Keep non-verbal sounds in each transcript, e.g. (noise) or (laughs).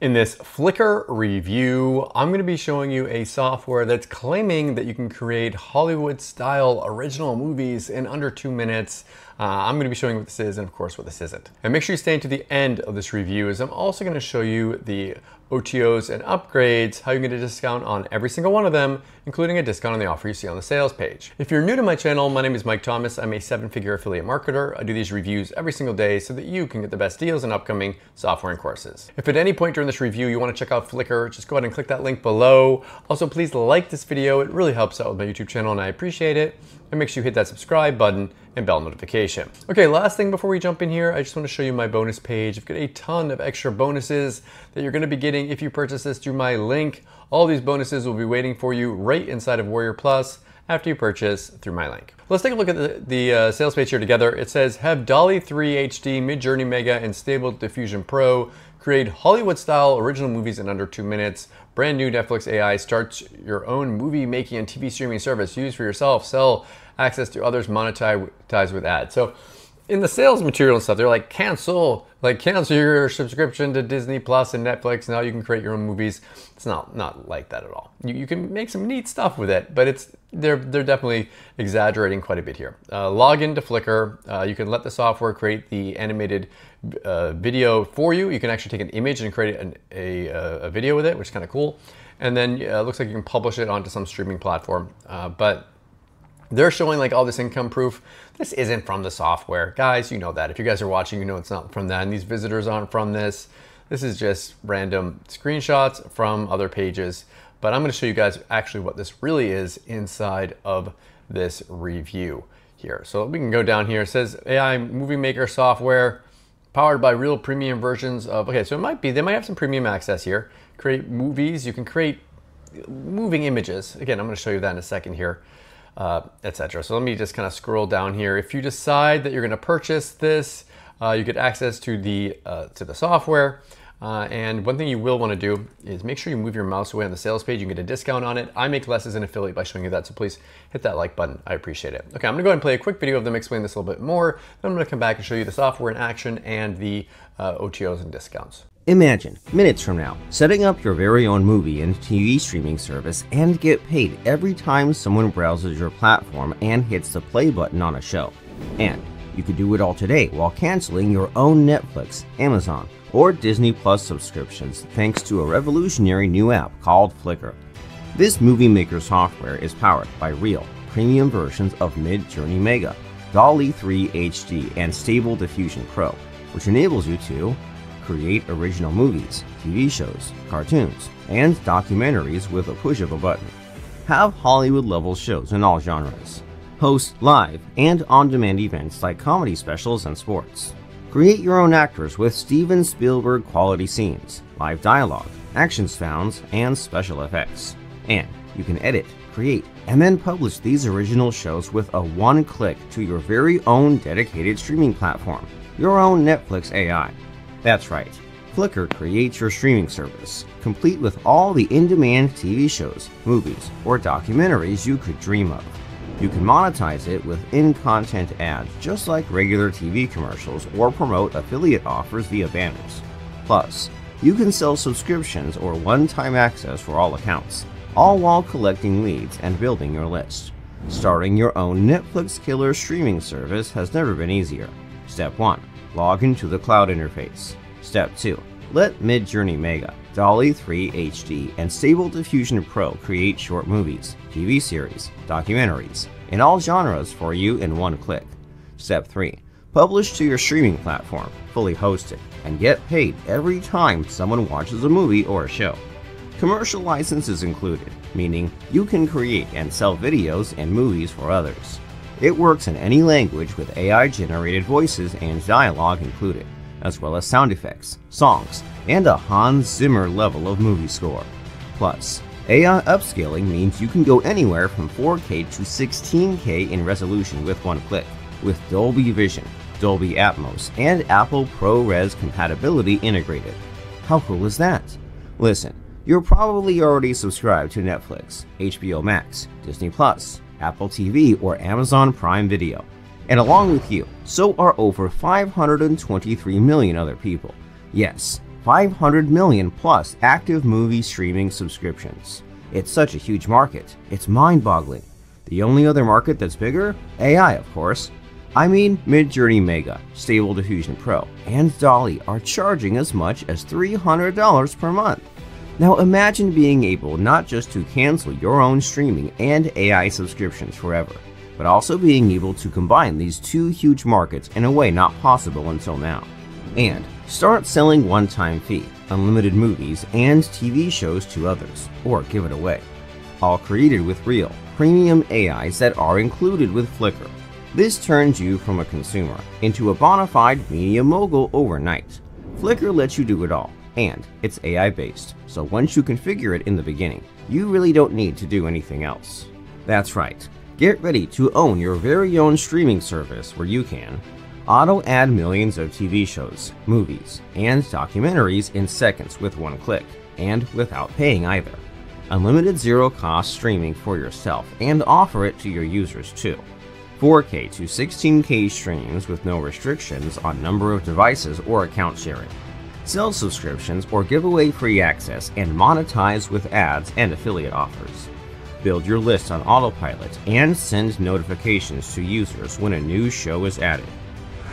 In this Flicker review, I'm going to be showing you a software that's claiming that you can create Hollywood style original movies in under two minutes. Uh, I'm going to be showing you what this is and of course what this isn't. And make sure you stay to the end of this review as I'm also going to show you the OTOs and upgrades, how you can get a discount on every single one of them, including a discount on the offer you see on the sales page. If you're new to my channel, my name is Mike Thomas. I'm a seven figure affiliate marketer. I do these reviews every single day so that you can get the best deals on upcoming software and courses. If at any point during this review you want to check out Flicker, just go ahead and click that link below. Also, please like this video. It really helps out with my YouTube channel and I appreciate it. And make sure you hit that subscribe button and bell notification. Okay, last thing before we jump in here, I just want to show you my bonus page. I've got a ton of extra bonuses that you're going to be getting if you purchase this through my link. All these bonuses will be waiting for you right inside of Warrior Plus after you purchase through my link. Let's take a look at the, the uh, sales page here together. It says have DALL-E 3 HD, Midjourney Mega, and Stable Diffusion Pro create Hollywood-style original movies in under two minutes. Brand new Netflix AI starts your own movie making and TV streaming service. Use for yourself, sell access to others, monetize with ads. So in the sales material and stuff, they're like cancel, like cancel your subscription to Disney Plus and Netflix. Now you can create your own movies. It's not not like that at all. You, you can make some neat stuff with it, but it's they're they're definitely exaggerating quite a bit here. Uh, log into Flicker. Uh, you can let the software create the animated uh, video for you. You can actually take an image and create an, a, a video with it, which is kind of cool. And then uh, it looks like you can publish it onto some streaming platform. Uh, but they're showing like all this income proof. This isn't from the software. Guys, you know that. If you guys are watching, you know it's not from that. And these visitors aren't from this. This is just random screenshots from other pages. But I'm gonna show you guys actually what this really is inside of this review here. So we can go down here. It says AI Movie Maker software powered by real premium versions of, okay, so it might be, they might have some premium access here. Create movies, you can create moving images. Again, I'm gonna show you that in a second here uh, etc. So let me just kind of scroll down here. If you decide that you're going to purchase this, uh, you get access to the uh, to the software. Uh, and one thing you will want to do is make sure you move your mouse away on the sales page. You can get a discount on it. I make less as an affiliate by showing you that, so please hit that like button. I appreciate it. Okay, I'm going to go ahead and play a quick video of them explain this a little bit more. Then I'm going to come back and show you the software in action and the uh, OTOs and discounts. Imagine, minutes from now, setting up your very own movie and TV streaming service and get paid every time someone browses your platform and hits the play button on a show. And you could do it all today while canceling your own Netflix, Amazon, or Disney Plus subscriptions thanks to a revolutionary new app called Flicker. This movie maker software is powered by real, premium versions of Midjourney Mega, DALL-E 3 HD, and Stable Diffusion Pro, which enables you to create original movies, TV shows, cartoons, and documentaries with a push of a button. Have Hollywood level shows in all genres. Host live and on demand events like comedy specials and sports. Create your own actors with Steven Spielberg quality scenes, live dialogue, action sounds, and special effects. And you can edit, create, and then publish these original shows with a one click to your very own dedicated streaming platform, your own Netflix AI. That's right, Flicker creates your streaming service, complete with all the in-demand TV shows, movies, or documentaries you could dream of. You can monetize it with in-content ads just like regular TV commercials or promote affiliate offers via banners. Plus, you can sell subscriptions or one-time access for all accounts, all while collecting leads and building your list. Starting your own Netflix killer streaming service has never been easier. Step 1 log into the cloud interface. Step 2. Let Midjourney Mega, DALL-E 3 HD, and Stable Diffusion Pro create short movies, TV series, documentaries, in all genres for you in one click. Step 3. Publish to your streaming platform, fully hosted, and get paid every time someone watches a movie or a show. Commercial license is included, meaning you can create and sell videos and movies for others. It works in any language with AI generated voices and dialogue included, as well as sound effects, songs, and a Hans Zimmer level of movie score. Plus, AI upscaling means you can go anywhere from 4K to 16K in resolution with one click, with Dolby Vision, Dolby Atmos, and Apple ProRes compatibility integrated. How cool is that? Listen, you're probably already subscribed to Netflix, HBO Max, Disney Plus, Apple TV, or Amazon Prime Video. And along with you, so are over 523 million other people. Yes, 500 million plus active movie streaming subscriptions. It's such a huge market, it's mind boggling. The only other market that's bigger? AI, of course. I mean, Midjourney Mega, Stable Diffusion Pro, and DALL-E are charging as much as $300 per month. Now imagine being able not just to cancel your own streaming and AI subscriptions forever, but also being able to combine these two huge markets in a way not possible until now. And start selling one-time fee, unlimited movies and TV shows to others, or give it away. All created with real, premium AIs that are included with Flicker. This turns you from a consumer into a bona fide media mogul overnight. Flicker lets you do it all, and it's AI based, so once you configure it in the beginning, you really don't need to do anything else. That's right, get ready to own your very own streaming service where you can auto add millions of TV shows, movies, and documentaries in seconds with one click, and without paying either unlimited zero cost streaming for yourself and offer it to your users too. 4K to 16K streams with no restrictions on number of devices or account sharing. Sell subscriptions or give away free access and monetize with ads and affiliate offers. Build your list on autopilot and send notifications to users when a new show is added.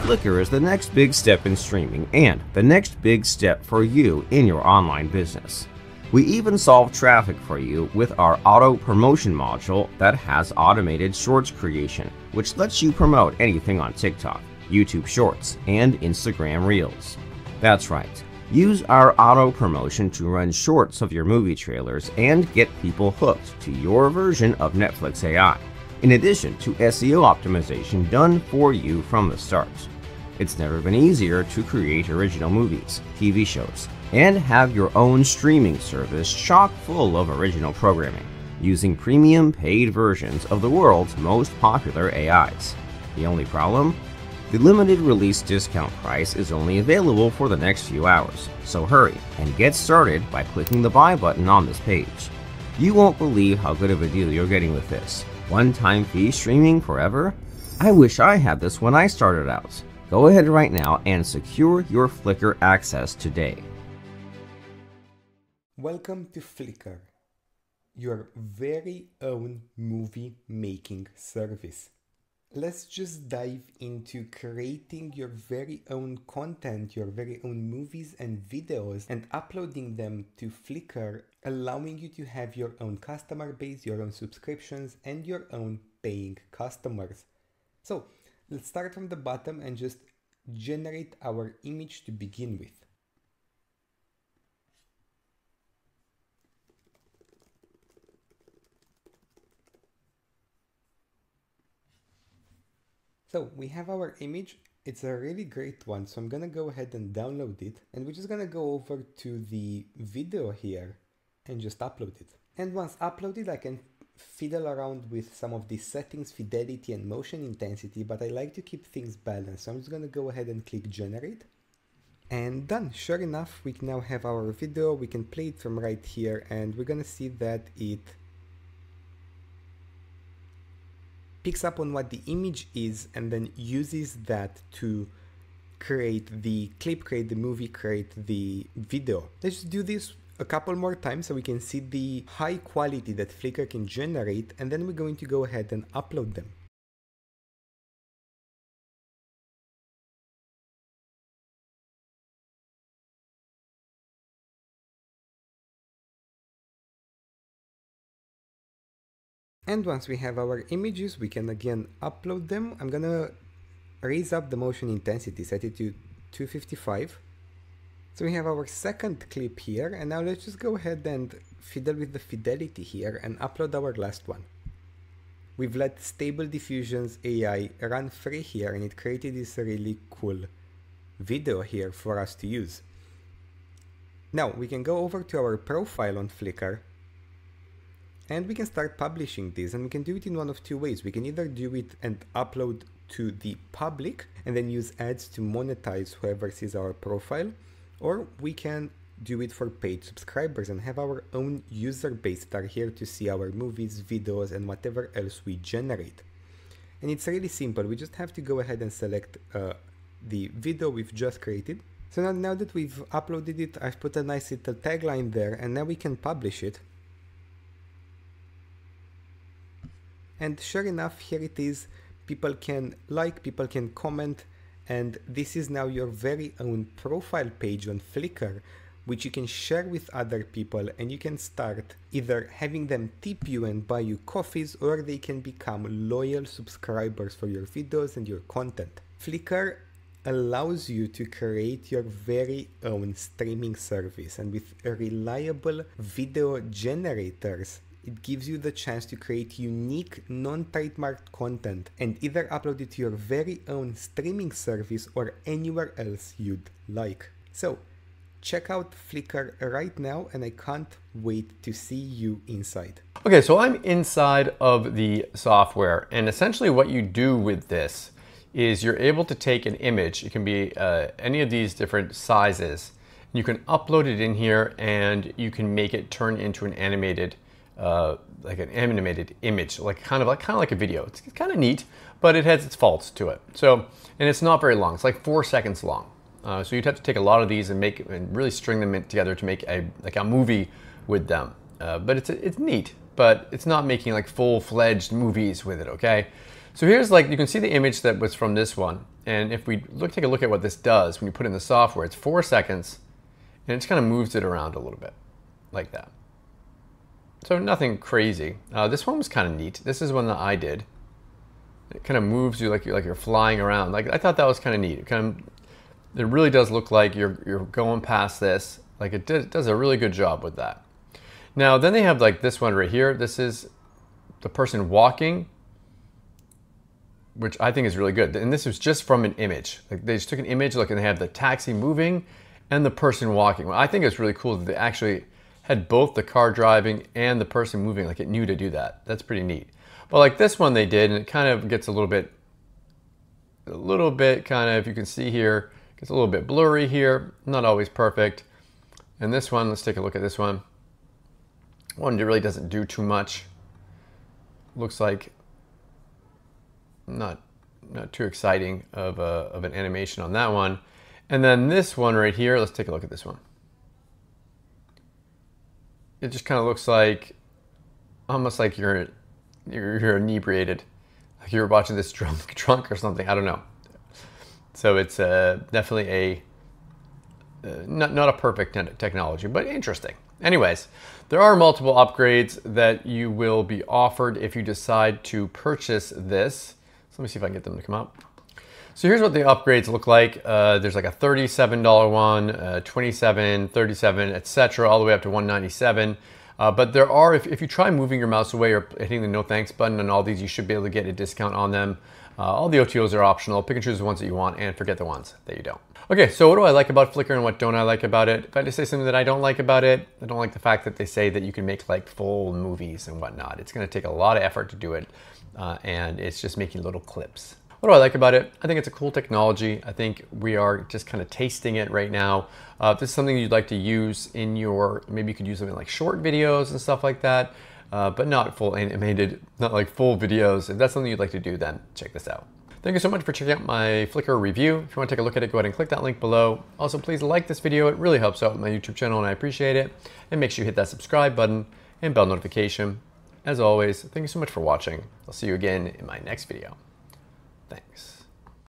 Flicker is the next big step in streaming and the next big step for you in your online business. We even solve traffic for you with our auto promotion module that has automated shorts creation, which lets you promote anything on TikTok, YouTube Shorts, and Instagram Reels. That's right. Use our auto promotion to run shorts of your movie trailers and get people hooked to your version of Netflix AI, in addition to SEO optimization done for you from the start. It's never been easier to create original movies, TV shows, and have your own streaming service chock full of original programming, using premium paid versions of the world's most popular AIs. The only problem? The limited release discount price is only available for the next few hours, so hurry and get started by clicking the buy button on this page. You won't believe how good of a deal you're getting with this. One time fee streaming forever? I wish I had this when I started out. Go ahead right now and secure your Flicker access today. Welcome to Flicker, your very own movie making service. Let's just dive into creating your very own content, your very own movies and videos, and uploading them to Flicker, allowing you to have your own customer base, your own subscriptions, and your own paying customers. So, Let's start from the bottom and just generate our image to begin with. So we have our image. It's a really great one. So I'm going to go ahead and download it. And we're just going to go over to the video here and just upload it. And once uploaded, I can fiddle around with some of these settings, fidelity and motion intensity, but I like to keep things balanced. So I'm just going to go ahead and click generate. And done. Sure enough, we can now have our video. We can play it from right here and we're going to see that it picks up on what the image is and then uses that to create the clip, create the movie, create the video. Let's do this a couple more times so we can see the high quality that Flicker can generate and then we're going to go ahead and upload them. And once we have our images, we can again upload them. I'm gonna raise up the motion intensity, set it to 255. So we have our second clip here and now let's just go ahead and fiddle with the fidelity here and upload our last one. We've let Stable Diffusion's AI run free here and it created this really cool video here for us to use. Now we can go over to our profile on Flicker and we can start publishing this and we can do it in one of two ways. We can either do it and upload to the public and then use ads to monetize whoever sees our profile or we can do it for paid subscribers and have our own user base that are here to see our movies, videos, and whatever else we generate. And it's really simple. We just have to go ahead and select uh, the video we've just created. So now, now that we've uploaded it, I've put a nice little tagline there and now we can publish it. And sure enough, here it is. People can like, people can comment, and this is now your very own profile page on Flicker, which you can share with other people and you can start either having them tip you and buy you coffees or they can become loyal subscribers for your videos and your content. Flicker allows you to create your very own streaming service and with reliable video generators it gives you the chance to create unique, non-trademarked content and either upload it to your very own streaming service or anywhere else you'd like. So, check out Flicker right now and I can't wait to see you inside. Okay, so I'm inside of the software and essentially what you do with this is you're able to take an image, it can be uh, any of these different sizes, you can upload it in here and you can make it turn into an animated uh, like an animated image, like kind of like kind of like a video. It's, it's kind of neat, but it has its faults to it. So, and it's not very long. It's like four seconds long. Uh, so you'd have to take a lot of these and make and really string them together to make a like a movie with them. Uh, but it's it's neat, but it's not making like full-fledged movies with it. Okay. So here's like you can see the image that was from this one, and if we look take a look at what this does when you put in the software, it's four seconds, and it just kind of moves it around a little bit, like that. So nothing crazy. Uh, this one was kind of neat. This is one that I did. It kind of moves you like you're like you're flying around. Like I thought that was kind of neat. It kind of, it really does look like you're you're going past this. Like it does, does a really good job with that. Now then they have like this one right here. This is the person walking, which I think is really good. And this was just from an image. Like they just took an image, like and they have the taxi moving and the person walking. Well, I think it's really cool that they actually had both the car driving and the person moving, like it knew to do that. That's pretty neat. But like this one they did, and it kind of gets a little bit, a little bit kind of, you can see here, gets a little bit blurry here, not always perfect. And this one, let's take a look at this one. One really doesn't do too much. Looks like not not too exciting of, a, of an animation on that one. And then this one right here, let's take a look at this one it just kind of looks like almost like you're you're, you're inebriated, like you're watching this (laughs) drunk drunk or something. I don't know. So it's uh, definitely a uh, not not a perfect technology, but interesting. Anyways, there are multiple upgrades that you will be offered if you decide to purchase this. So let me see if I can get them to come up. So here's what the upgrades look like. Uh, there's like a $37 one, uh, 27, 37, etc., all the way up to 197. Uh, but there are, if, if you try moving your mouse away or hitting the no thanks button on all these, you should be able to get a discount on them. Uh, all the OTOs are optional. Pick and choose the ones that you want and forget the ones that you don't. Okay, so what do I like about Flicker and what don't I like about it? If I had to say something that I don't like about it, I don't like the fact that they say that you can make like full movies and whatnot. It's gonna take a lot of effort to do it, uh, and it's just making little clips. What do I like about it? I think it's a cool technology. I think we are just kind of tasting it right now. Uh, if this is something you'd like to use in your, maybe you could use something like short videos and stuff like that, uh, but not full animated, not like full videos. If that's something you'd like to do, then check this out. Thank you so much for checking out my Flicker review. If you want to take a look at it, go ahead and click that link below. Also, please like this video. It really helps out my YouTube channel and I appreciate it. And make sure you hit that subscribe button and bell notification. As always, thank you so much for watching. I'll see you again in my next video. Thanks.